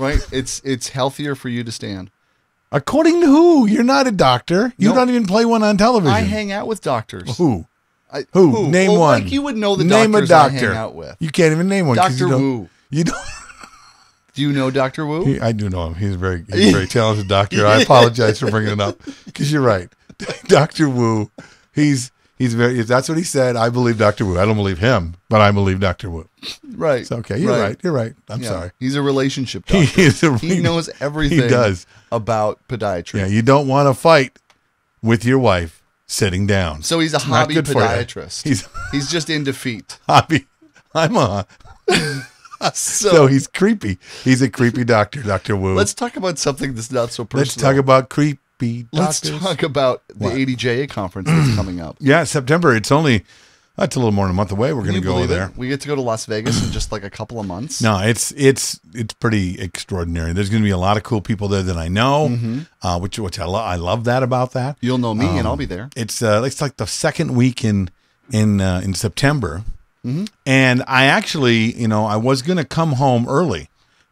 right? It's it's healthier for you to stand. According to who? You're not a doctor. You don't even play one on television. I hang out with doctors. who? I, Who? Name Well, one. Like you would know the Name a doctors I doctor. hang out with. You can't even name one. 'cause Doctor you don't- Wu. You don't. Do you know Doctor Wu? He, I do know him. He's a very, he's a very talented doctor. I apologize for bringing it up because you're right, Doctor Wu. He's he's very. If that's what he said, I believe Doctor Wu. I don't believe him, but I believe Doctor Wu. right. It's okay. You're right. You're right. I'm Yeah. sorry. He's a relationship doctor. He is a- he knows everything. He does. about podiatry. Yeah, you don't want to fight with your wife sitting down. So he's a It's hobby podiatrist. He's He's just in defeat. hobby. I'm a. So, So he's creepy. He's a creepy doctor, Doctor Wu. let's talk about something that's not so personal. let's talk about creepy Let's doctors. talk about the What? ADJA conference that's coming up. Yeah, September. It's only that's a little more than a month away. We're going to go there. it? We get to go to Las Vegas in just like a couple of months. No, it's it's it's pretty extraordinary. There's going to be a lot of cool people there that I know, Mm-hmm. uh, which which I, lo- I love that about that. You'll know me, and Um, I'll be there. It's uh, it's like the second week in in uh, in September, Mm-hmm. and I actually, you know, I was going to come home early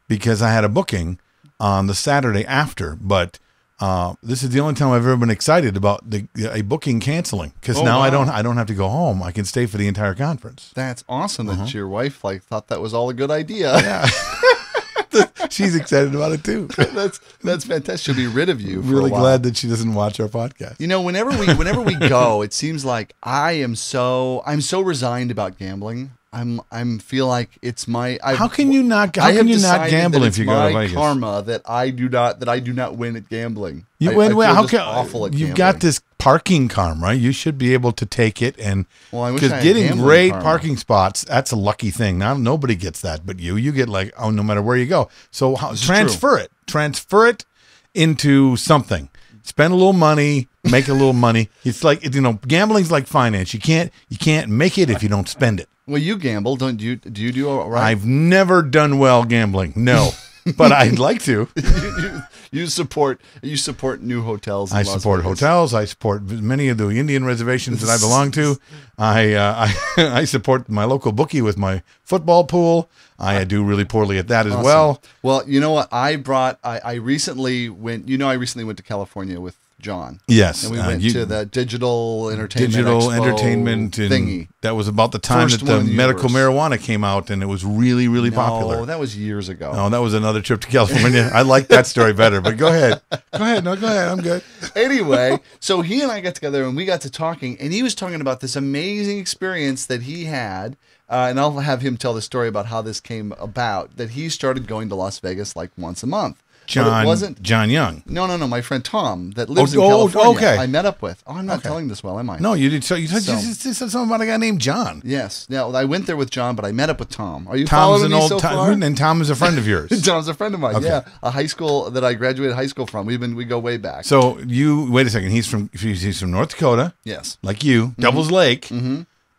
because I had a booking on the Saturday after, but. Uh, this is the only time I've ever been excited about the a booking canceling because Oh, now I don't I don't have to go home. I can stay for the entire conference. That's awesome that Uh-huh. your wife like thought that was all a good idea. Yeah, she's excited about it too. that's that's fantastic. She'll be rid of you. For really a while. glad that she doesn't watch our podcast. You know, whenever we whenever we go, it seems like I am so I'm so resigned about gambling. I'm I'm feel like it's my. I've, How can you not? How I can you not gamble if you go to Vegas? karma that I do not that I do not win at gambling. You I, wait, I wait, feel how can awful at you've gambling. got this parking karma? You should be able to take it and Well, because getting great karma. parking spots that's a lucky thing. Now nobody gets that, but you. You get like oh, no matter where you go. So how, transfer it, transfer it into something. Spend a little money, make a little money. It's like you know, gambling's like finance. You can't you can't make it if you don't spend it. Well, you gamble, don't you? Do you do all right? I've never done well gambling. No, but I'd like to. you, you, you support you support new hotels. I Las support Vegas. hotels. I support many of the Indian reservations that I belong to. I uh, I, I support my local bookie with my football pool. I do really poorly at that as Awesome. well. Well, you know what? I brought. I, I recently went. You know, I recently went to California with John. Yes, and we uh, went you- to the digital entertainment Digital expo entertainment thingy. that was about the time First that the, the medical marijuana came out, and it was really really No, popular. that was years ago. Oh, that was another trip to California. I like that story better, but go ahead. Go ahead. No, go ahead. I'm good. anyway, so he and I got together and we got to talking, and he was talking about this amazing experience that he had. Uh, and I'll have him tell the story about how this came about. That he started going to Las Vegas like once a month. John wasn't. John Young. No, no, no. My friend Tom that lives in oh, California. okay. I met up with. Oh, I'm not Okay. telling this well, am I? No, you did. So you said, So- you said something about a guy named John. Yes. Now I went there with John, but I met up with Tom. Are you Tom's following an me old so Tom, far? and Tom is a friend of yours. Tom's a friend of mine. Okay. Yeah, a high school that I graduated high school from. We've been we go way back. So you wait a second. He's from he's from North Dakota, yes. like you, Mm-hmm. Devil's Lake,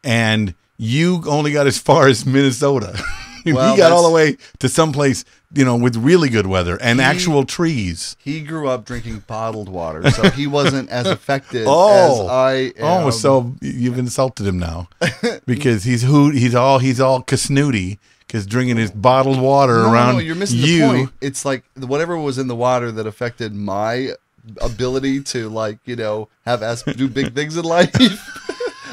and you only got as far as Minnesota. Well, he got all the way to someplace you know with really good weather and He- actual trees. He grew up drinking bottled water, so he wasn't as affected Oh. as I oh, am. Oh, so you've insulted him now because he's who he's all he's all casnooty because drinking his bottled water no, no, around no, you're missing you. the point. It's like whatever was in the water that affected my ability to like you know have as do big things in life.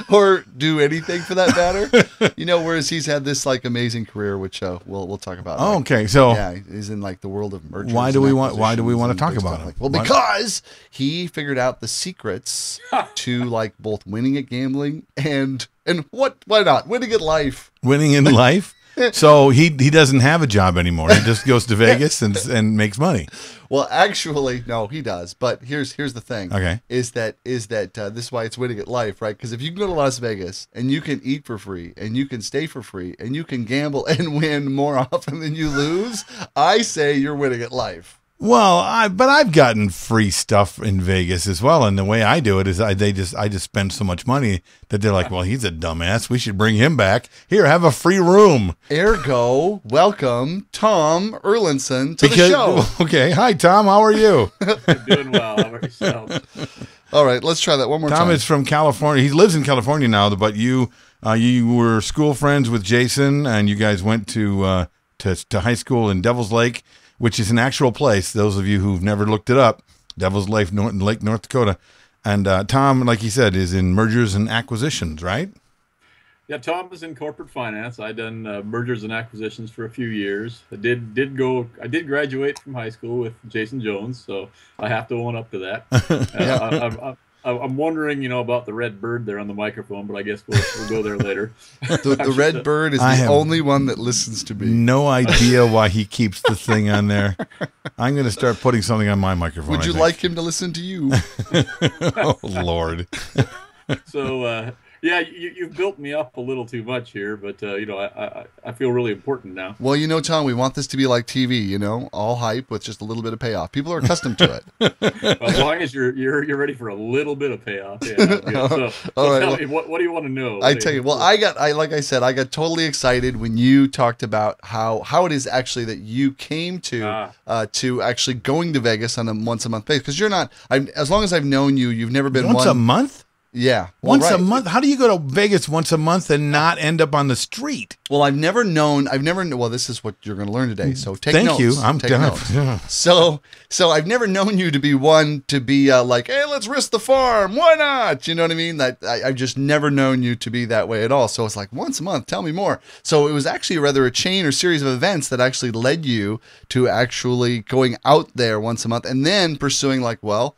Or do anything for that matter, you know. Whereas he's had this like amazing career, which uh, we'll we'll talk about. Oh, like, okay. So yeah, he's in like the world of mergers. Why do we want- why do we wanna talk about him? Like, well, Why- because he figured out the secrets to like both winning at gambling and and what why not winning at life. winning in life. So he he doesn't have a job anymore. He just goes to Vegas and and makes money. Well, actually, no, he does. But here's here's the thing. Okay. Is that is that uh, this is why it's winning at life, right? Because if you can go to Las Vegas and you can eat for free and you can stay for free and you can gamble and win more often than you lose, I say you're winning at life. Well, I but I've gotten free stuff in Vegas as well, and the way I do it is I they just I just spend so much money that they're like, well, he's a dumbass. We should bring him back. Here, have a free room. Ergo, welcome Tom Erlandson to the show. okay, hi Tom, how are you? Doing well. How about yourself? All right, let's try that one more Tom time. Tom is from California. He lives in California now, but you uh, you were school friends with Jason, and you guys went to uh, to to high school in Devil's Lake. Which is an actual place. Those of you who've never looked it up, Devil's Lake, North, Lake, North Dakota. And uh, Tom, like he said, is in mergers and acquisitions, right? Yeah, Tom is in corporate finance. I done uh, mergers and acquisitions for a few years. I did did go. I did graduate from high school with Jason Jones, so I have to own up to that. Uh, Yeah. I, I, I, I'm wondering, you know, about the red bird there on the microphone, but I guess we'll, we'll go there later. The, the red bird is I the only one that listens to me. No idea why he keeps the thing on there. I'm going to start putting something on my microphone. Would you like him to listen to you? oh, Lord. So uh, yeah, you, you've built me up a little too much here, but uh, you know, I, I I feel really important now. Well, you know, Tom, we want this to be like TV, you know, all hype with just a little bit of payoff. People are accustomed to it. As long as you're you're you're ready for a little bit of payoff. Yeah. that's good. So, so All right, tell well- me, what what do you want to know? I tell you, well, I got, I like I said, I got totally excited when you talked about how how it is actually that you came to Ah. uh, to actually going to Vegas on a once a month basis because you're not. I'm as long as I've known you, you've never been Once one. a month? Yeah, well, Once a month? How do you go to Vegas once a month and not end up on the street? Well, I've never known. I've never. Well, this is what you're going to learn today. So take Thank notes. you. I'm take done. notes. So, so I've never known you to be one to be uh, like, hey, let's risk the farm. Why not? You know what I mean? That I, I've just never known you to be that way at all. So it's like once a month. Tell me more. So it was actually rather a chain or series of events that actually led you to actually going out there once a month and then pursuing like, well,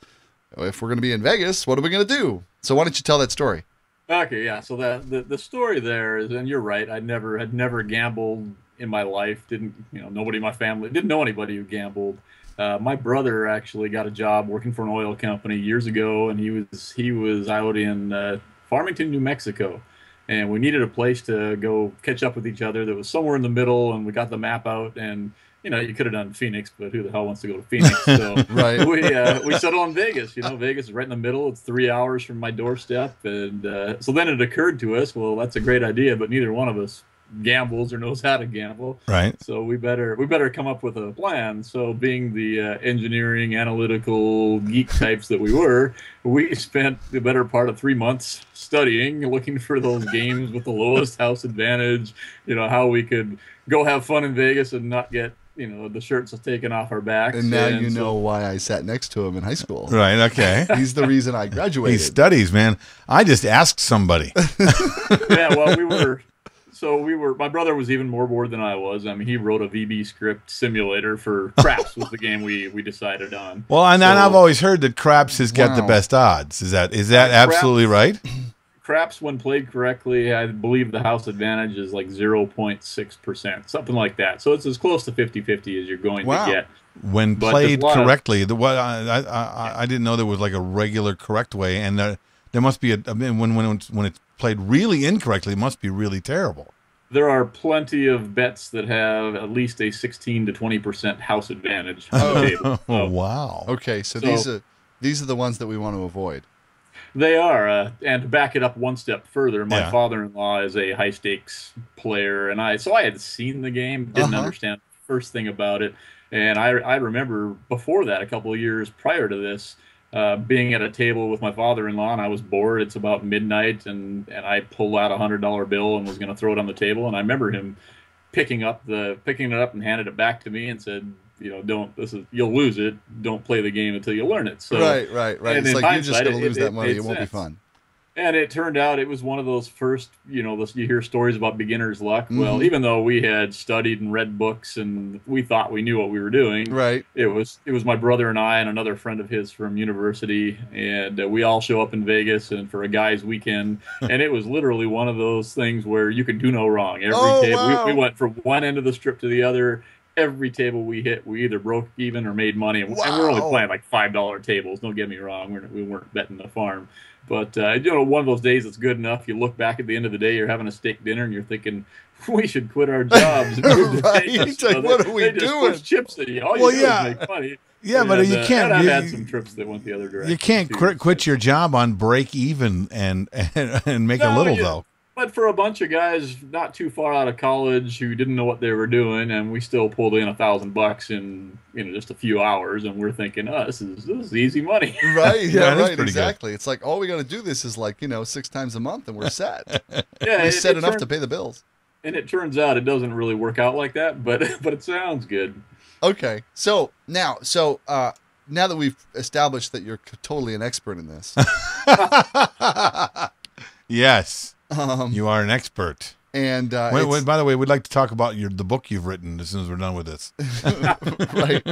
if we're going to be in Vegas, what are we going to do? So why don't you tell that story? Okay, yeah. So that the, the story there is, and you're right. I never had never gambled in my life. Didn't you know? Nobody in my family didn't know anybody who gambled. Uh, my brother actually got a job working for an oil company years ago, and he was he was out in uh, Farmington, New Mexico, and we needed a place to go catch up with each other that was somewhere in the middle. And we got the map out, and you know, you could have done Phoenix, but who the hell wants to go to Phoenix? So Right. we uh, we settled on Vegas. You know, Vegas is right in the middle. It's three hours from my doorstep, and uh, so then it occurred to us, well, that's a great idea, but neither one of us gambles or knows how to gamble. Right. So we better we better come up with a plan. So being the uh, engineering, analytical geek types that we were, we spent the better part of three months studying, looking for those games with the lowest house advantage. You know how we could go have fun in Vegas and not get you know the shirts are taken off our backs. And now you so- know why I sat next to him in high school. Right. Okay. He's the reason I graduated. he studies, man. I just asked somebody. yeah, well, we were. So we were. My brother was even more bored than I was. I mean, he wrote a VB script simulator for Craps was the game we we decided on. Well, and, and I've always heard that Craps has got the best odds. Is that is that Craps- absolutely right? Craps, when played correctly, I believe the house advantage is like 0.6%, something like that. So it's as close to 50 50 as you're going Wow. to get. When But played there's a lot of- correctly, the what I, I, I I didn't know there was like a regular correct way, and there, there must be a I mean, when when it's, when it's played really incorrectly, it must be really terrible. There are plenty of bets that have at least a 16 to 20% house advantage on the table. Oh So wow! Okay, so, So- these are these are the ones that we want to avoid. They are, uh, and to back it up one step further, my Yeah. father-in-law is a high stakes player, and I so I had seen the game, didn't Uh-huh. understand the first thing about it, and I I remember before that, a couple of years prior to this, uh, being at a table with my father-in-law, and I was bored. It's about midnight, and and I pulled out a hundred dollar bill and was going to throw it on the table, and I remember him picking up the picking it up and handed it back to me and said. You know, don't. This is you'll lose it. Don't play the game until you learn it. So, right, right, right. and It's like you're just going to lose it- that money. it It won't be fun. And it turned out it was one of those first, you know, those, you hear stories about beginner's luck. Well, Mhm. even though we had studied and read books and we thought we knew what we were doing, Right. it was it was my brother and I and another friend of his from university, and uh, we all show up in Vegas and for a guys' weekend, and it was literally one of those things where you could do no wrong. Every Oh, table wow. we, we went from one end of the strip to the other. Every table we hit, we either broke even or made money, and, and we're only playing like five dollar tables. Don't get me wrong, we're, we weren't betting the farm. But uh, you know, one of those days that's good enough. You look back at the end of the day, you're having a steak dinner, and you're thinking, "We should quit our jobs." And Right. Like, You what are we they just doing? push chips at you. All you Well, do yeah. make money. Yeah, but you uh, can't. I've you- had some trips that went the other direction. You can't too. quit, quit your job on break even and and, and make a little you- though. But for a bunch of guys not too far out of college who didn't know what they were doing, and we still pulled in a thousand bucks in you know just a few hours, and we're thinking, oh, this is this is easy money. Right. Yeah, Yeah. right. pretty good. Exactly. It's like all we got to do this is like you know six times a month and we're set. yeah, we it- set it enough turn- to pay the bills. and it turns out it doesn't really work out like that, but but it sounds good. Okay. So now, so uh, now that we've established that you're totally an expert in this, yes, um, you are an expert. and uh, Wait, wait, by the way, we'd like to talk about your the book you've written as soon as we're done with this. right,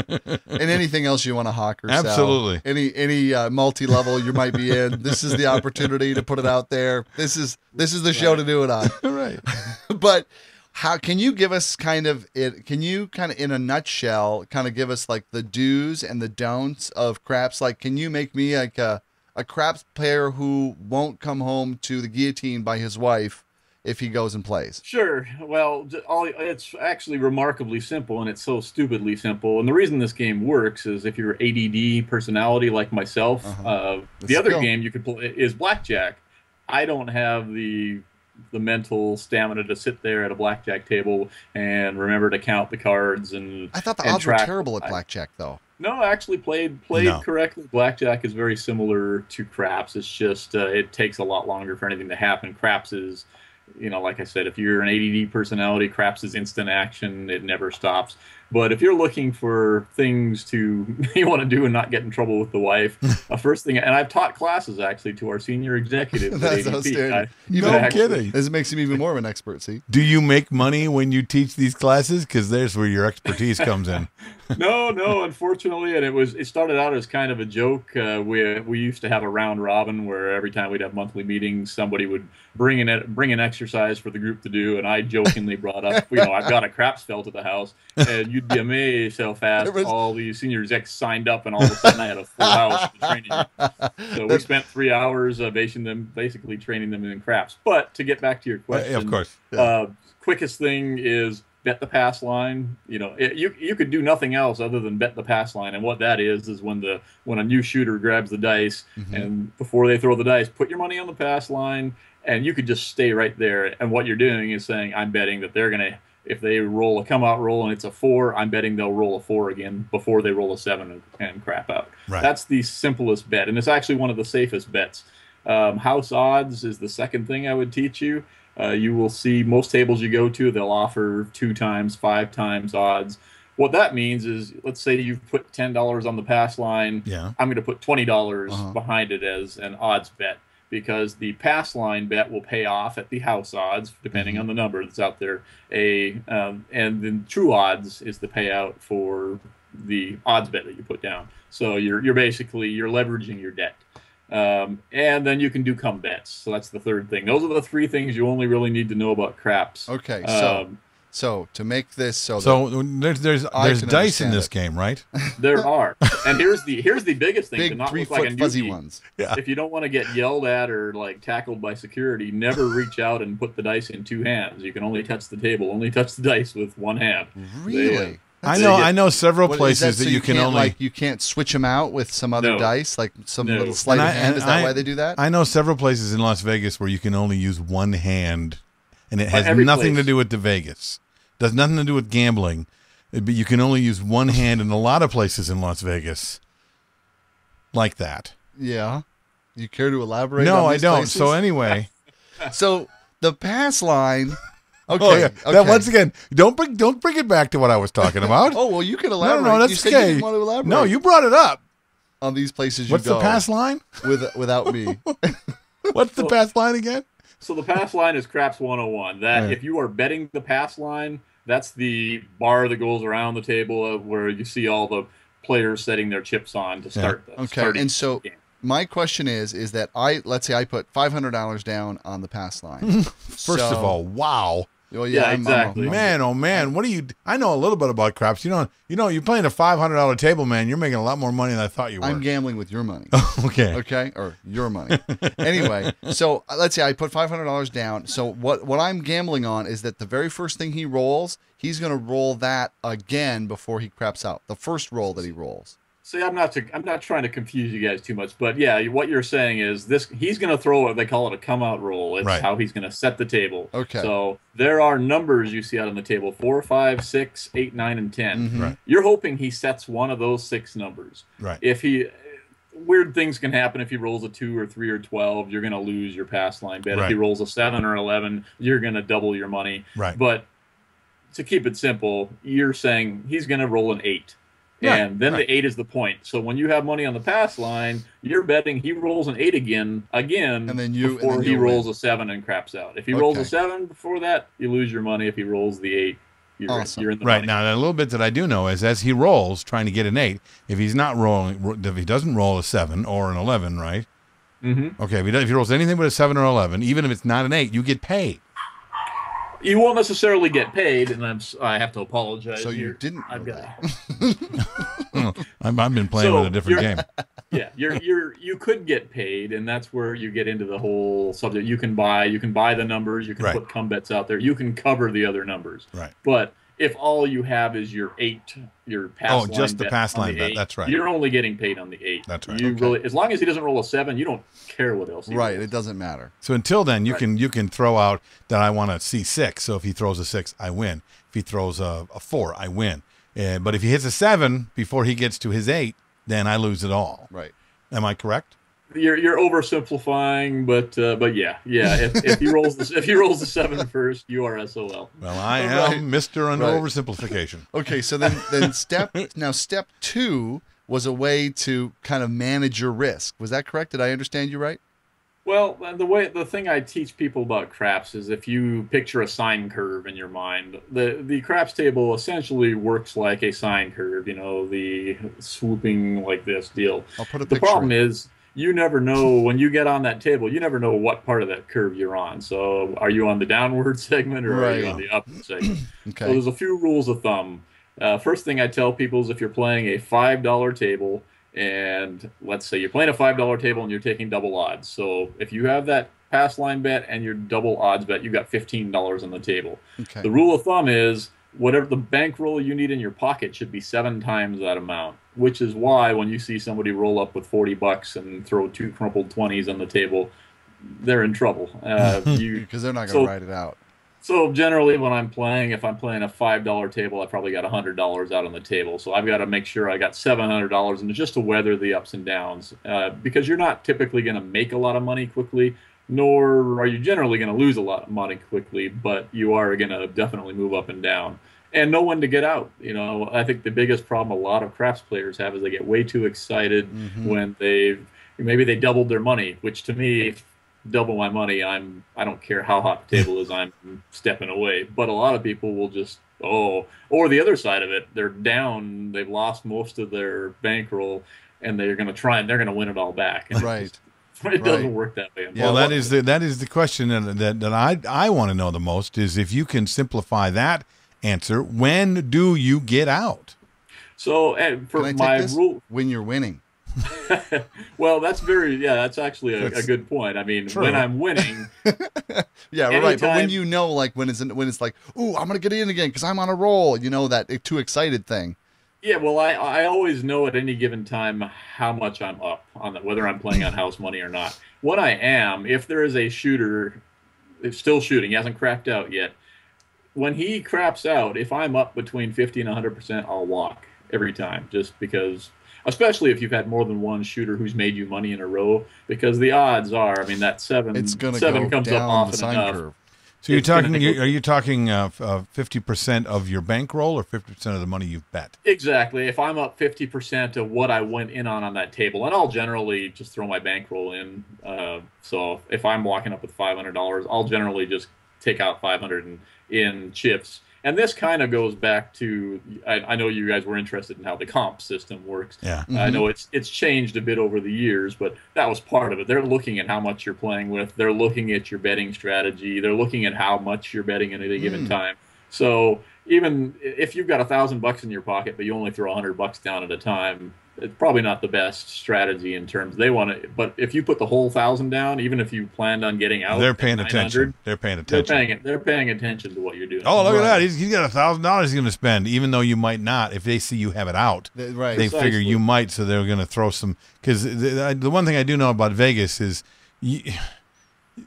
and anything else you want to hawk or sell. Absolutely. any any uh, multi level you might be in, this is the opportunity to put it out there. This is this is the show to do it on. All right. but how can you give us kind of it can you kind of in a nutshell kind of give us like the do's and the don'ts of craps like can you make me like a, a craps player who won't come home to the guillotine by his wife if he goes and plays Sure. Well, all it's actually remarkably simple, and it's so stupidly simple. And the reason this game works is if you're ADD personality like myself. Uh-huh. uh The the other skill. game you could play is blackjack. I don't have the the mental stamina to sit there at a blackjack table and remember to count the cards and i thought the and odds were terrible at blackjack though no, actually played played No. correctly. Blackjack is very similar to craps. It's just uh, it takes a lot longer for anything to happen. Craps is, you know, like I said, if you're an ADD personality, craps is instant action. It never stops. But if you're looking for things to you want to do and not get in trouble with the wife, a first thing, and I've taught classes actually to our senior executives. at That's ADP. outstanding. I- Even No actually- kidding. this makes him even more of an expert see Do you make money when you teach these classes? Because there's where your expertise comes in. No, no, unfortunately, and it was it started out as kind of a joke. Uh, we we used to have a round robin where every time we'd have monthly meetings, somebody would bring in it bring an exercise for the group to do, and I jokingly brought up, you know, I've got a craps fell to the house, and you'd be amazed how fast was- all these senior execs signed up, and all of a sudden I had a full house for training. So we spent three hours uh, basing them, basically training them in craps. But to get back to your question, of course. Yeah. uh, quickest thing is bet the pass line. You know, it, you you could do nothing else other than bet the pass line, and what that is is when the when a new shooter grabs the dice, Mhm. and before they throw the dice, put your money on the pass line, and you could just stay right there. And what you're doing is saying, I'm betting that they're gonna. If they roll a come out roll and it's a four, I'm betting they'll roll a four again before they roll a seven and, and crap out. Right. That's the simplest bet, and it's actually one of the safest bets. Um, house odds is the second thing I would teach you. Uh, you will see most tables you go to, they'll offer two times, five times odds. What that means is, let's say you've put ten dollars on the pass line. Yeah. I'm going to put twenty dollars Uh-huh. behind it as an odds bet because the pass line bet will pay off at the house odds, depending Mhm. on the number that's out there. A um, and then true odds is the payout for the odds bet that you put down. So you're you're basically you're leveraging your debt. Um, and then you can do come bets. So that's the third thing. Those are the three things you only really need to know about craps. okay so Um, so to make this so, So there's there's there's dice in this it. game, right? there are, and here's the here's the biggest thing to big not three look like a foot fuzzy newbie. ones If you don't want to get yelled at or like tackled by security, never reach out and put the dice in two hands. You can only touch the table, only touch the dice with one hand. really I know get- I know several What, is places so that you, can can't, only like you can't switch them out with some other No. dice, like some No. little sleight of hand. Is that I- why they do that? I know several places in Las Vegas where you can only use one hand, and it Uh, has every nothing to do with the Vegas. Does nothing to do with gambling, but you can only use one hand in a lot of places in Las Vegas, like that. yeah. You care to elaborate? no, on I don't. places? So anyway, so the pass line. Okay. oh yeah. okay. That once again, don't bring don't bring it back to what I was talking about. Oh well, you can no, elaborate. no, no, that's you said okay. you didn't want to elaborate. no, you brought it up. on these places you What's go the pass line? with without me. What's the Well- pass line again? So the pass line is craps 101. That Right. if you are betting the pass line, that's the bar that goes around the table where you see all the players setting their chips on to start the Okay, and so game. my question is, is that I let's say I put five hundred dollars down on the pass line. First of all, wow. Well, Yeah, I'm- I'm- exactly. I'm- Man, oh man, what do you? I know a little bit about craps. You know, you know, you're playing a five hundred dollar table, man. You're making a lot more money than I thought you were. I'm gambling with your money. okay. okay or your money anyway so uh, let's say i put $500 down so what what i'm gambling on is that the very first thing he rolls he's going to roll that again before he craps out the first roll that he rolls See, I'm not to, I'm not trying to confuse you guys too much, but yeah, what you're saying is this: he's going to throw what they call it a come out roll. It's Right. how he's going to set the table. Okay. So there are numbers you see out on the table: four, five, six, eight, nine, and 10 Mhm. Right. You're hoping he sets one of those six numbers. Right. If he weird things can happen if he rolls a two or three or twelve, you're going to lose your pass line bet. If he rolls a seven or eleven, you're going to double your money. Right. But to keep it simple, you're saying he's going to roll an eight. Right, and then right. the eight is the point. So when you have money on the pass line, you're betting he rolls an eight again, again, And then you- before then he rolls win. a seven and craps out. If he rolls a seven before that, you lose your money. If he rolls the eight, you're, Awesome. you're in the Right money. now, a little bit that I do know is as he rolls, trying to get an eight. If he's not rolling, if he doesn't roll a seven or an eleven, right? hmm Okay, if he, if he rolls anything but a seven or eleven, even if it's not an eight, you get paid. You won't necessarily get paid, and I'm s- I have to apologize. So you didn't I've got I've, I've been playing So, with a different game. yeah you're you're you could get paid and that's where you get into the whole subject you can buy you can buy the numbers you can Right. put come bets out there you can cover the other numbers Right. but if all you have is your eight your pass Oh, line just the pass line the bet, eight, that's right. you're only getting paid on the eight That's right. you Okay. really as long as he doesn't roll a seven you don't care what else he Right. rolls. It doesn't matter. So until then, you Right. can you can throw out that I want to see six. So if he throws a six, I win. If he throws a, a four, I win. Uh, but if he hits a seven before he gets to his eight, then I lose it all. Right. Am I correct? You're you're oversimplifying but uh, but yeah yeah if, if he rolls the if he rolls the seven first you are sol Well, I am Right. Mister Under Right. Oversimplification. Okay. So then, then step now step two was a way to kind of manage your risk. Was that correct? Did I understand you right? Well, uh, the way the thing I teach people about craps is if you picture a sine curve in your mind, the the craps table essentially works like a sine curve. You know, the swooping like this deal. I'll put a The picture. problem is you never know when you get on that table. You never know what part of that curve you're on. So, are you on the downward segment or are you on the upward segment? okay. So there's a few rules of thumb. Uh, first thing I tell people is if you're playing a five dollar table, and let's say you're playing a five dollar table and you're taking double odds. So if you have that pass line bet and your double odds bet, you've got fifteen dollars on the table. Okay. The rule of thumb is whatever the bankroll you need in your pocket should be seven times that amount. Which is why when you see somebody roll up with forty bucks and throw two crumpled twenties on the table, they're in trouble. Uh, Because they're not going to So- write it out. so generally, when I'm playing, if I'm playing a five dollar table, I probably got hundred dollars out on the table. So I've got to make sure I got seven hundred dollars, and just to weather the ups and downs, uh, because you're not typically going to make a lot of money quickly, nor are you generally going to lose a lot of money quickly. But you are going to definitely move up and down, and no one to get out. You know, I think the biggest problem a lot of craps players have is they get way too excited Mhm. when they've maybe they doubled their money, which to me double my money, I'm I don't care how hot the table is, I'm stepping away. But a lot of people will just oh, or the other side of it, they're down, they've lost most of their bankroll, and they're going to try and they're going to win it all back. And Right. it doesn't Right. work that way. well, that is the that is the question that that, that I I want to know the most is if you can simplify that answer. When do you get out? so. And for Can I take my this? rule, When you're winning. well, that's very yeah, that's actually a, a good point. I mean, true. when I'm winning, Yeah, right. But when you know, like when it's when it's like, ooh, I'm gonna get in again because I'm on a roll. You know that eh, too excited thing. Yeah, well, I, I always know at any given time how much I'm up on the, whether I'm playing on house money or not. What I am, if there is a shooter, still shooting, he hasn't cracked out yet. When he craps out, if I'm up between 50 and 100 percent, I'll walk every time, just because. Especially if you've had more than one shooter who's made you money in a row, because the odds are, I mean, that seven It's gonna seven go comes up down the often sine enough. curve. So you're talking? Are you talking uh, fifty percent of your bankroll or fifty percent of the money you've bet? Exactly. If I'm up 50% of what I went in on on that table, and I'll generally just throw my bankroll in. Uh, so if I'm walking up with $500, I'll generally just take out 500 in, in chips. And this kind of goes back to I, I know you guys were interested in how the comp system works. Yeah. I know it's it's changed a bit over the years, but that was part of it. They're looking at how much you're playing with. They're looking at your betting strategy. They're looking at how much you're betting at any given Mm. time. So even if you've got a thousand bucks in your pocket, but you only throw a hundred bucks down at a time, it's probably not the best strategy in terms they want to. But if you put the whole thousand down, even if you planned on getting out, They're paying attention. They're paying attention. They're attention. paying. They're paying attention to what you're doing. Oh, look Right. at that! He's, he's got a thousand dollars he's going to spend, even though you might not. If they see you have it out, Th- Right. they Precisely. figure you might, so they're going to throw some. Because the, the one thing I do know about Vegas is, you,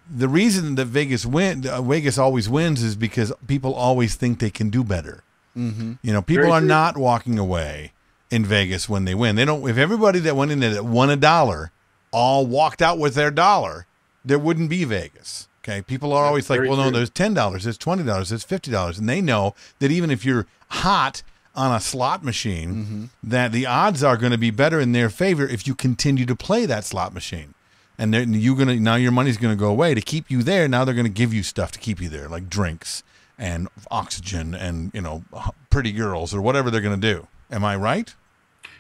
the reason that Vegas win, uh, Vegas always wins, is because people always think they can do better. mm-hmm. You know, people Very are true. not walking away in Vegas when they win. They don't. If everybody that went in there that won a dollar all walked out with their dollar, there wouldn't be Vegas. Okay, people are always like, "Well, no, there's ten dollars, there's twenty dollars, there's fifty dollars," and they know that even if you're hot on a slot machine, Mm-hmm. that the odds are going to be better in their favor if you continue to play that slot machine. And then you gonna now your money's gonna go away to keep you there. Now they're gonna give you stuff to keep you there, like drinks and oxygen and you know pretty girls or whatever they're gonna do. Am I right?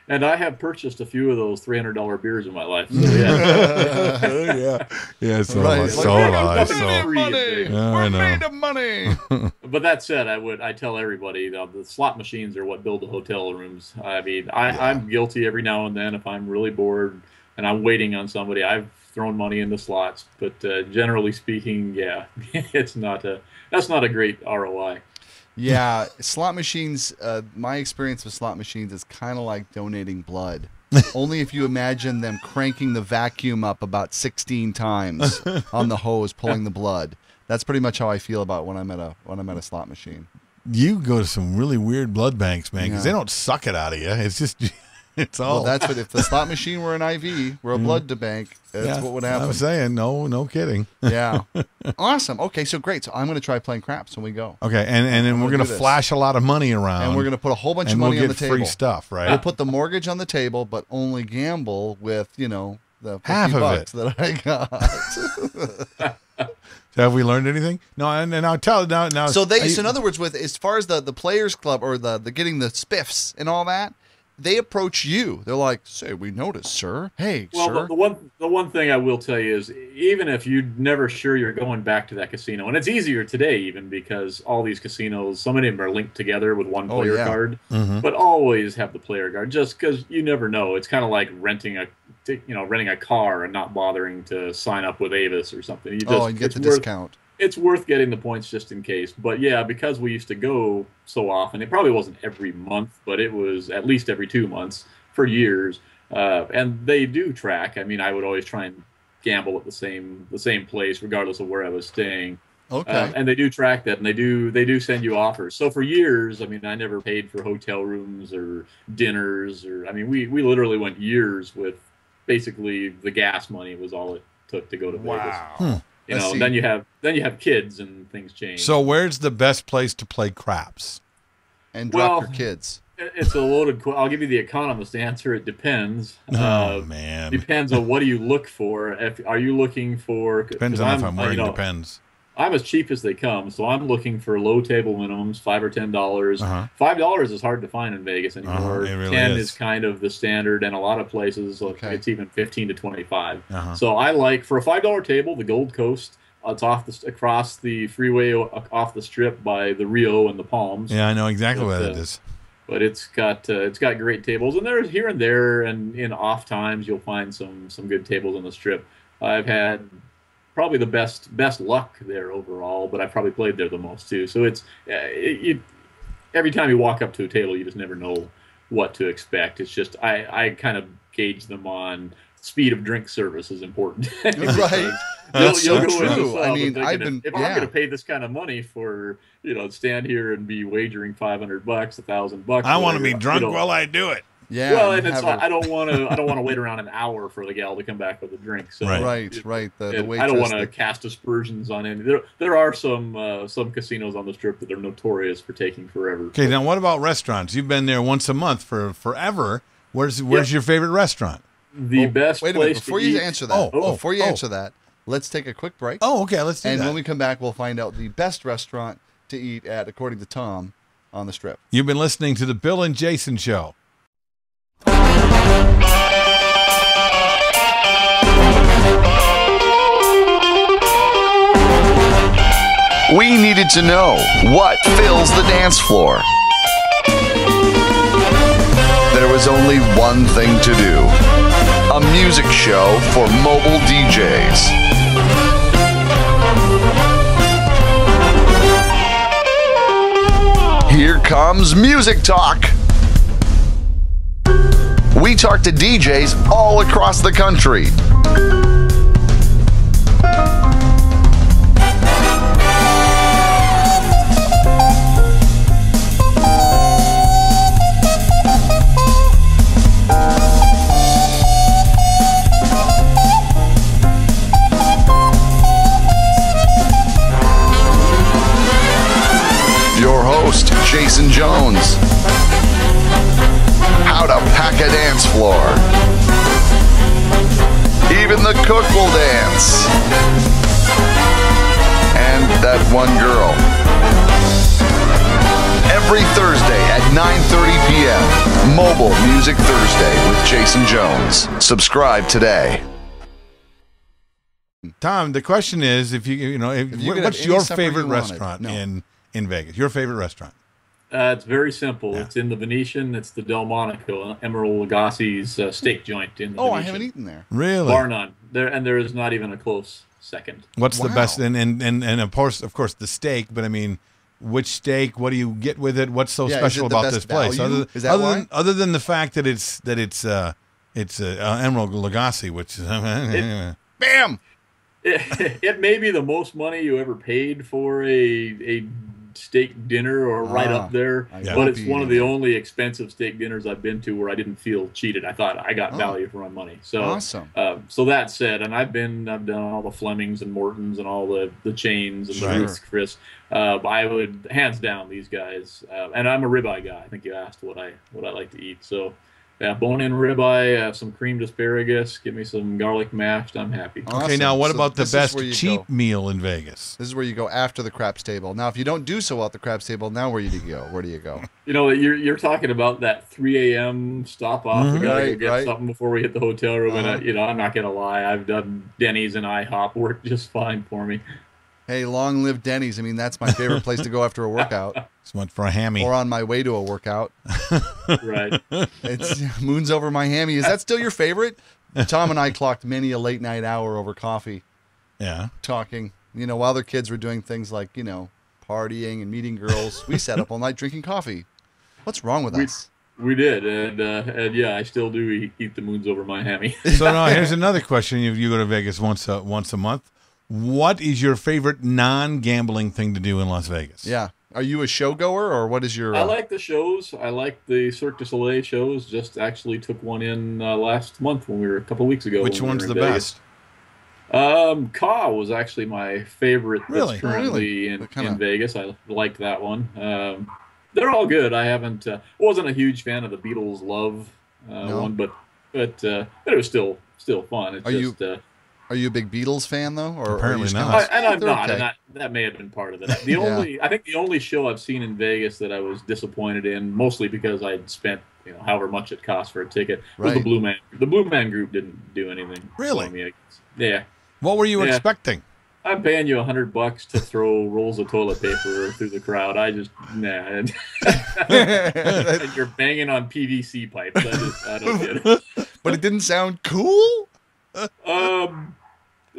And I have purchased a few of those three hundred dollar beers in my life. So, yeah. yeah, yeah. So, Right. am It's like, so "Hey, am I. nothing So free at Vegas." Yeah, I know. of money. But that said, I would I tell everybody you know, the slot machines are what build the hotel rooms. I mean, I, I'm guilty every now and then if I'm really bored and I'm waiting on somebody. I've thrown money into slots, but uh, generally speaking, yeah, it's not a that's not a great ROI. Yeah, slot machines. Uh, my experience with slot machines is kind of like donating blood. Only if you imagine them cranking the vacuum up about 16 times on the hose, pulling the blood. That's pretty much how I feel about when I'm at a when I'm at a slot machine. you go to some really weird blood banks, man, because Yeah. they don't suck it out of you. It's just, it's all. Well, that's what if the slot machine were an IV, were a blood to bank. That's Mm. yeah, what would happen. I'm saying, no, no kidding. Yeah, awesome. Okay, so great. So I'm going to try playing craps when we go, Okay, and and then I'm we're gonna gonna flash a lot of money around, and we're going to put a whole bunch of money we'll on the table. free stuff, right? We'll put the mortgage on the table, but only gamble with you know the 50 Half of bucks that I got. so have we learned anything? No, and, and I'll tell now. Now, so they, so in other words, with as far as the the players club or the the getting the spiffs and all that, they approach you. They're like, "Say, we noticed, sir. Hey, Well, sir." the, the one the one thing I will tell you is even if you're never sure you're going back to that casino, and it's easier today even because all these casinos, so many of them are linked together with one player yeah. card, Mhm. but always have the player card just because you never know. It's kind of like renting a you know renting a car and not bothering to sign up with Avis or something. You just, oh, you get the worth, discount. It's worth getting the points just in case. But yeah, because we used to go so often, it probably wasn't every month, but it was at least every two months for years. Uh, and they do track. I mean, I would always try and gamble at the same the same place, regardless of where I was staying. Okay. Uh, and they do track that, and they do they do send you offers. So for years, I mean, I never paid for hotel rooms or dinners, or I mean, we we literally went years with basically the gas money was all it took to go to Vegas. Hmm. You know, see. then you have then you have kids and things change. So where's the best place to play craps? and drop well- your kids. It's a loaded. que- I'll give you the economist answer. It depends. Oh Uh, man, depends on what do you look for. If are you looking for depends on if I'm you wearing know, depends. I'm as cheap as they come, so I'm looking for low table minimums, five or ten dollars. Uh-huh. Five dollars is hard to find in Vegas anymore. Uh-huh, really ten is. is. kind of the standard, and a lot of places Okay. it's even fifteen to twenty-five. Uh-huh. So I like for a five dollar table, the Gold Coast. It's off the across the freeway off the strip by the Rio and the Palms. Yeah, I know exactly what it uh, is. but it's got uh, it's got great tables, and there's here and there, and in off times you'll find some some good tables on the strip. I've had probably the best best luck there overall, but I've probably played there the most too. So it's uh, it, you every time you walk up to a table, you just never know what to expect. It's just I I kind of gauge them on speed of drink service is important. Right. You'll, That's you'll so true. I mean, thinking, I've if- been- if yeah. I'm going to pay this kind of money for you know stand here and be wagering 500 bucks, a thousand bucks. I want to whatever, be you drunk know. while I do it. Yeah. well, and and it's like, I don't want to. I don't want to wait around an hour for the gal to come back with a drink. So Right. right, right. The, the waitress. I don't want to the- cast aspersions on any. There, there are some uh, some casinos on the strip that are notorious for taking forever. Okay, now what about restaurants? You've been there once a month for forever. Where's where's Yeah. your favorite restaurant? The best Wait a minute. place Before to you eat- answer that, Oh, oh, before you oh. answer that, let's take a quick break. Oh, okay, let's do and that. when we come back, we'll find out the best restaurant to eat at, according to Tom, on the strip. You've been listening to the Bill and Jason Show. We needed to know what fills the dance floor. There was only one thing to do a music show for mobile DJs. Here comes Music Talk. We talk to DJs all across the country. Your host, Jason Jones dance floor. Even the cook will dance. And that one girl. Every Thursday at 9:30 p.m. Mobile Music Thursday with Jason Jones. Subscribe today. Tom, the question is, if you you know, if, If you could what's your favorite you restaurant No. in in Vegas? Your favorite restaurant? Uh, it's very simple. Yeah. It's in the Venetian. It's the Delmonico, Emeril Lagasse's uh, steak joint in the Oh, I Venetian. haven't eaten there. Really? Bar none. There and there is not even a close second. What's the best? And, and and and of course, of course, the steak. But I mean, which steak? What do you get with it? What's so Yeah, special about this place? value? Other, Is that other why? than other than the fact that it's that it's uh it's uh, uh, Emerald Lagasse, which is Bam! It, it may be the most money you ever paid for a a steak dinner or right Ah, up there, I Yeah. but it's be one of the only expensive steak dinners I've been to where I didn't feel cheated. I thought I got Oh. value for my money. So Awesome. Uh, so that said, and I've been, I've done all the Flemings and Mortons and all the the chains and Sure. the Ruth's Chris. Uh, I would hands down these guys, uh, and I'm a ribeye guy. I think you asked what I what I like to eat. So yeah, bone-in ribeye, uh, some creamed asparagus, give me some garlic mashed. I'm happy. Okay, now what So about the best cheap go. meal in Vegas? This is where you go after the craps table. Now, if you don't do so well at the craps table, now where do you go? Where do you go? You know, you're you're talking about that 3 a.m. stop off. Mhm. We gotta Right, get right. something before we hit the hotel room. And Uh-huh. uh, you know, I'm not gonna lie, I've done Denny's and IHOP work just fine for me. Hey, long live Denny's. I mean, that's my favorite place to go after a workout Just went for a hammy. or on my way to a workout. Right. It's moons over my hammy. Is that still your favorite? Tom and I clocked many a late night hour over coffee yeah. talking. You know, while their kids were doing things like, you know, partying and meeting girls, we sat up all night drinking coffee. What's wrong with We- us? We did, and uh, and yeah, I still do eat, eat the moons over my hammy. So now here's another question: If you go to Vegas once a, once a month, what is your favorite non-gambling thing to do in Las Vegas? Yeah. Are you a showgoer or what is your. I uh, like the shows. I like the Cirque du Soleil shows. Just actually took one in uh, last month when we were a couple weeks ago. Which when we one's the in best? Um, Ka was actually my favorite. That's Really? currently in, kinda- in Vegas. I liked that one. Um, they're all good. I haven't. Uh, wasn't a huge fan of the Beatles Love uh, No? one, but but uh, but it was still still fun. It's Are you- just. Uh, Are you a big Beatles fan though? Or Apparently just not. kinda- I, and I'm They're not, okay. and that, that may have been part of it. The Yeah. only, I think, the only show I've seen in Vegas that I was disappointed in, mostly because I'd spent, you know, however much it cost for a ticket, was the Blue Man. The Blue Man Group didn't do anything. Really? For me. Yeah, What were you Yeah. expecting? I'm paying you a hundred bucks to throw rolls of toilet paper through the crowd. I just nah. And you're banging on PVC pipes. I just I don't get it. but it didn't sound cool? Um,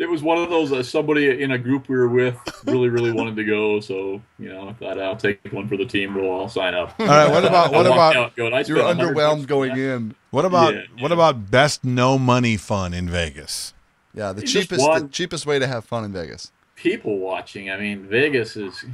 it was one of those uh, somebody in a group we were with really, really wanted to go. So you know, I thought I'll take one for the team. We'll all sign up. All right. What about what about going, I You're spent 100 bucks underwhelmed going that. in. what about Yeah, what yeah. about best no money fun in Vegas? Yeah, the You cheapest the cheapest way to have fun in Vegas. People watching. I mean, Vegas is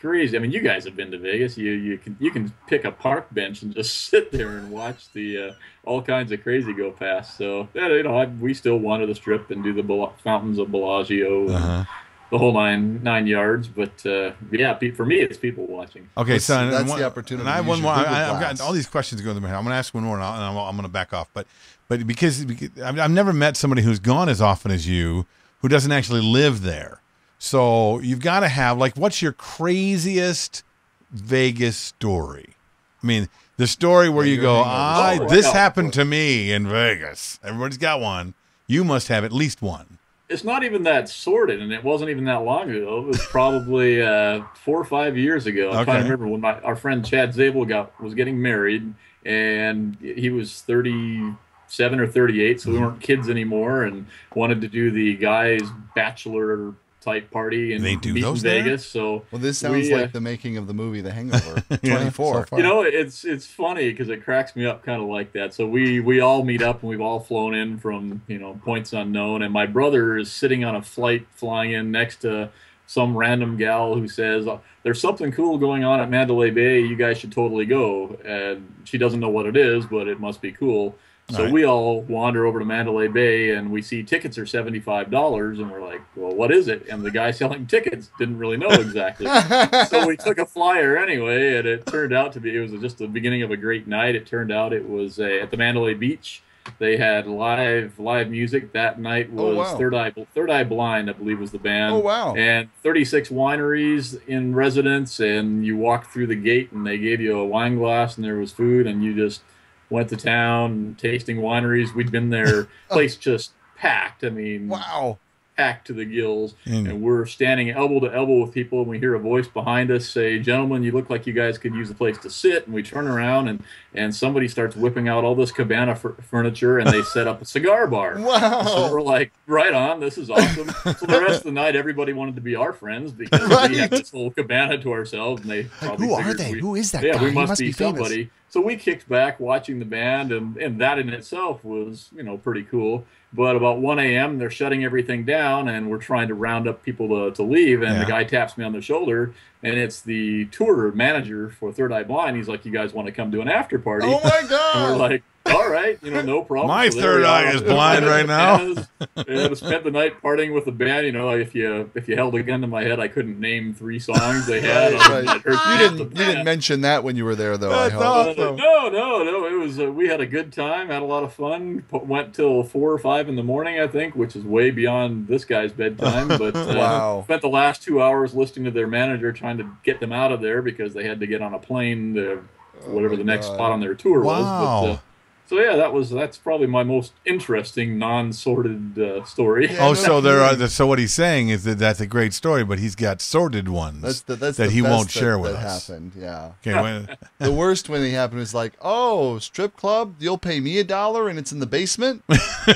crazy. I mean, you guys have been to Vegas. You you can you can pick a park bench and just sit there and watch the uh, all kinds of crazy go past. So yeah, you know, I, we still wander the strip and do the Bel- fountains of Bellagio. Uh-huh. The whole nine nine yards, but uh, yeah, pe- for me, it's people watching. Okay, That's- so and that's one- the opportunity And I have one more. I, I've got all these questions going through my head. I'm going to ask one more, and, I'll, and I'm, I'm going to back off. But but because, because I've, I've never met somebody who's gone as often as you who doesn't actually live there. So you've got to have like, what's your craziest Vegas story? I mean, the story where you go. I, Oh, this happened to me in Vegas. Everybody's got one. You must have at least one. it's not even that sorted, and it wasn't even that long ago. It was probably uh, four or five years ago. I'm Okay. trying to remember when my our friend Chad Zabel got was getting married, and he was 37 or 38, so we weren't kids anymore, and wanted to do the guys' bachelor type party in, They do meet in those there? Vegas. So Well, this sounds we, uh, like the making of the movie The Hangover. Yeah, 24. so you know it's it's funny because it cracks me up kind of like that so we we all meet up and we've all flown in from you know points unknown and my brother is sitting on a flight flying in next to some random gal who says there's something cool going on at Mandalay Bay. You guys should totally go. And she doesn't know what it is, but it must be cool. So Right. we all wander over to Mandalay Bay and we see tickets are seventy five dollars, and we're like, "Well, what is it?" And the guy selling tickets didn't really know exactly. so we took a flyer anyway, and it turned out to be it was just the beginning of a great night. It turned out it was uh, at the Mandalay Beach. They had live live music that night. Oh, Was wow. Third Eye Third Eye Blind, I believe, was the band. Oh, wow. And 36 wineries in residence, and you walked through the gate, and they gave you a wine glass, and there was food, and you just went to town tasting wineries. We'd been there, place just packed. I mean, wow. Packed to the gills, Mm. and we're standing elbow to elbow with people, and we hear a voice behind us say, "Gentlemen, you look like you guys could use a place to sit." And we turn around, and and somebody starts whipping out all this cabana f- furniture, and they set up a cigar bar. So Wow. we're like, right on, this is awesome. so the rest of the night, everybody wanted to be our friends because we had this whole cabana to ourselves, and they probably who are they? we- Who is that yeah, guy? we must, must be, be, somebody. So we kicked back watching the band, and, and that in itself was, you know, pretty cool. But about 1 a.m., they're shutting everything down, and we're trying to round up people to, to leave. And Yeah. the guy taps me on the shoulder, and it's the tour manager for Third Eye Blind. He's like, "You guys want to come to an after party?" Oh my And god. we're like, all right, you know, no problem. My there third eye is blind right now. And, and spent the night partying with the band. You know, if you if you held a gun to my head, I couldn't name three songs they had. Right, right. You didn't you didn't mention that when you were there though. I That's hope. awesome. Uh, no, no, no. It was uh, we had a good time, had a lot of fun. P- went till four or five in the morning, I think, which is way beyond this guy's bedtime. But uh, Wow. spent the last two hours listening to their manager, trying to get them out of there because they had to get on a plane to whatever Oh the next God. spot on their tour was. Wow. But, uh, so yeah, that was that's probably my most interesting non-sordid uh, story. Yeah. Oh, no so there are. kidding. So what he's saying is that that's a great story, but he's got sordid ones That's the, that's that the he best won't that- share with that us. Happened, yeah. Okay, when, The worst when it happened was like, oh, strip club, you'll pay me a dollar and it's in the basement.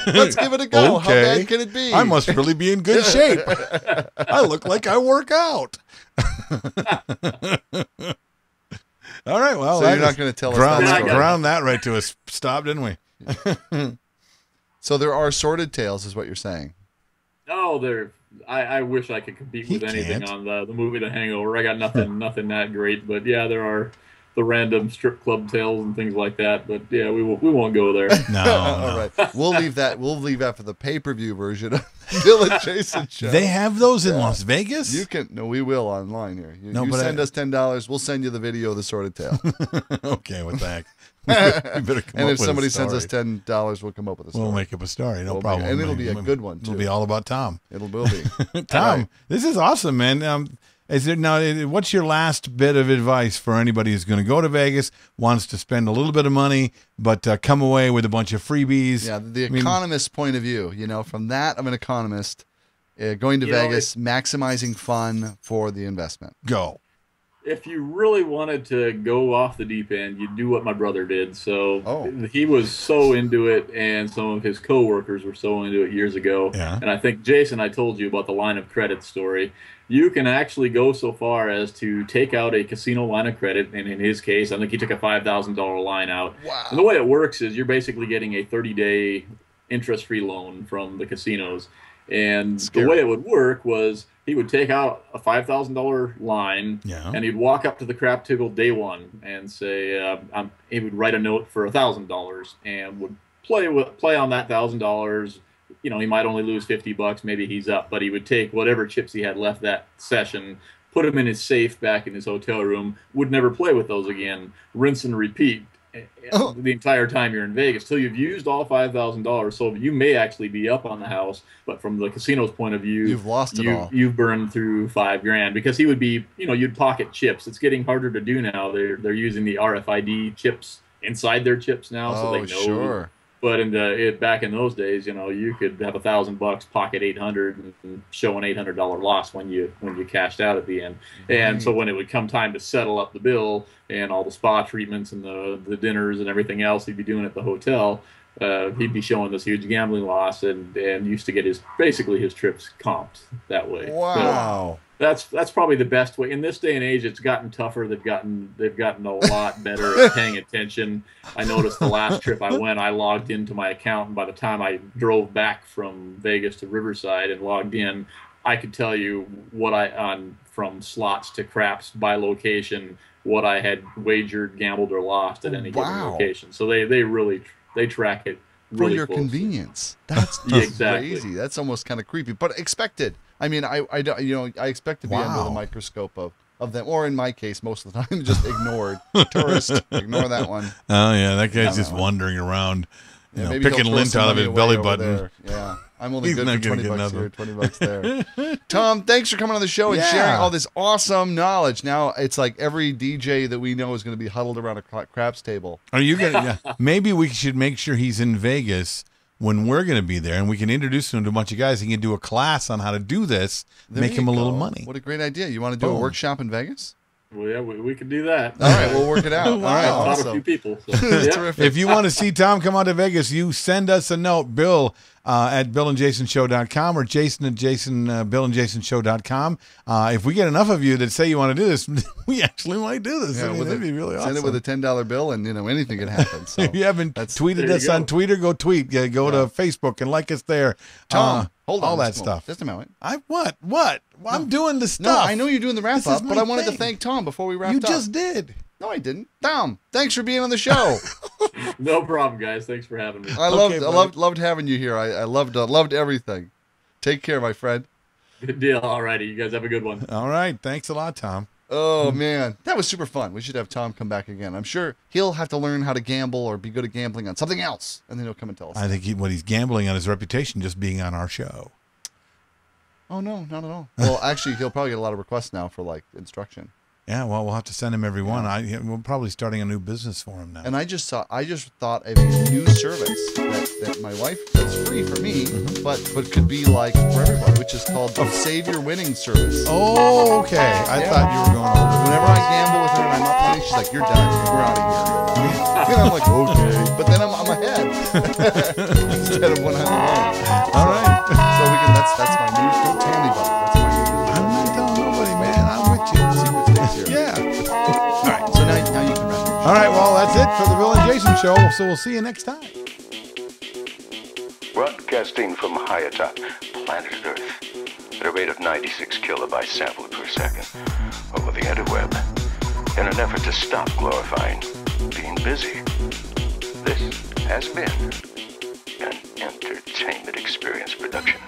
Let's give it a go. How bad can it be? I must really be in good shape. I look like I work out. All right, well, So you're not going to tell us ground, that story. ground that right to a s- stop, didn't we? So there are sordid tales, is what you're saying. Oh, there. I, I wish I could compete He with anything can't. on the the movie The Hangover. I got nothing nothing that great, but yeah, there are the random strip club tales and things like that. But yeah, we won't we won't go there. No, All no. right, we'll leave that. We'll leave that for the pay per view version of Bill and Jason show. They have those in Las Vegas. you can no, we will online here. You, No, you but send I- us ten dollars, we'll send you the video of the sordid tale. okay, what the heck? We better come and up if with a somebody sends us ten dollars, we'll come up with a story. we'll make up a story. No We'll make- problem. and it'll be a good one, Too. It'll be all about Tom. It'll will be. Tom, right. this is awesome, man. Um, is there now? What's your last bit of advice for anybody who's going to go to Vegas, wants to spend a little bit of money, but uh, come away with a bunch of freebies? Yeah, the I mean- economist's point of view. You know, from that, I'm an economist. Uh, going to You know, Vegas, maximizing fun for the investment. Go. if you really wanted to go off the deep end, you'd do what my brother did. So Oh. he was so into it, and some of his coworkers were so into it years ago. Yeah. And I think Jason, I told you about the line of credit story. You can actually go so far as to take out a casino line of credit, and in his case, I think he took a five thousand dollar line out. Wow. And the way it works is you're basically getting a 30 day interest free loan from the casinos. And Scary. the way it would work was he would take out a $5,000 line Yeah. and he'd walk up to the crap table day one and say, uh, I'm, he would write a note for $1,000 and would play with, play on that $1,000. You know, he might only lose 50 bucks, maybe he's up, but he would take whatever chips he had left that session, put them in his safe back in his hotel room, would never play with those again, rinse and repeat eh, Oh. the entire time you're in Vegas till you've used all five thousand dollars. So you may actually be up on the house, but from the casino's point of view, You've lost it you, all. You've burned through five grand because he would be, you know, you'd pocket chips. It's getting harder to do now. They're they're using the RFID chips inside their chips now, so oh, they know. sure. But in the it, back in those days, you know, you could have a thousand bucks, pocket eight hundred, and show an eight hundred dollar loss when you when you cashed out at the end. And so when it would come time to settle up the bill and all the spa treatments and the the dinners and everything else he'd be doing at the hotel, uh, he'd be showing this huge gambling loss and and used to get his basically his trips comped that way. So Wow. That's that's probably the best way. In this day and age, it's gotten tougher. They've gotten they've gotten a lot better at paying attention. I noticed the last trip I went, I logged into my account, and by the time I drove back from Vegas to Riverside and logged in, I could tell you what I on from slots to craps by location, what I had wagered, gambled, or lost at oh, any Wow. given location. So they they really they track it For your convenience. That's Yeah, exactly. crazy. That's almost kind of creepy, but expected. I mean, I, I don't, you know, I expect to be under the microscope of, of them, or in my case, most of the time, just ignored. Tourist, ignore that one. Oh yeah, that guy's No, just no. wandering around, you Yeah, know, picking lint out of his belly button. Yeah, I'm only He's good for twenty bucks here, twenty bucks there. Tom, thanks for coming on the show and Yeah. sharing all this awesome knowledge. Now it's like every DJ that we know is going to be huddled around a craps table. Are you gonna? yeah. Maybe we should make sure he's in Vegas when we're gonna be there, and we can introduce him to a bunch of guys. He can do a class on how to do this, There make him a little money. What a great idea! You want to do a workshop in Vegas? Well, yeah, we, we could do that. All right, we'll work it out. All right, Wow. I've taught a few awesome. people. So, yeah. terrific. If you want to see Tom come out to Vegas, you send us a note, Bill uh, at billandjasonshow.com or Jason at Jason uh, billandjasonshow.com. Uh, if we get enough of you that say you want to do this, we actually might do this. I Yeah, mean, that'd a- be really awesome. Send it with a ten dollar bill, and you know anything can happen. So if you haven't tweeted There you us on. Twitter, go tweet. Yeah, go to Facebook and like us there. Tom, Uh, hold on, all that just a moment. stuff. Just a moment. I what what? Well, I'm doing the stuff. No, stuff. I know you're doing the wrap This up, but I wanted to thank Tom before we wrapped You up. You just did. No, I didn't. Tom, thanks for being on the show. No problem, guys. Thanks for having me. I loved, I loved, loved having you here. I, I loved, uh, loved everything. Take care, my friend. Good deal. All righty. You guys have a good one. All right. Thanks a lot, Tom. Oh Hmm. man, that was super fun. We should have Tom come back again. I'm sure he'll have to learn how to gamble or be good at gambling on something else, and then he'll come and tell us. I think he, what he's gambling on his reputation just being on our show. oh no, not at all. Well, actually, he'll probably get a lot of requests now for like instruction. Yeah, well, we'll have to send him every one. I we're probably starting a new business for him now. And I just saw, I just thought of a new service that, that my wife does free for me, Mm-hmm. but but could be like for everybody, which is called the Save Your Winning service. oh, okay. I Yeah. thought you were going over. Whenever I gamble with her and I'm up money, she's like, "You're done. We're out of here." and I'm like, "Okay," but then I'm, I'm ahead instead of when I'm alone. All right. So we can. That's that's my new. Don't tell anybody. All right. Well, that's it for the Bill and Jason show. So we'll see you next time. Broadcasting from high atop planet Earth at a rate of 96 kilobytes sampled per second over the interweb in an effort to stop glorifying being busy. This has been an entertainment experience production.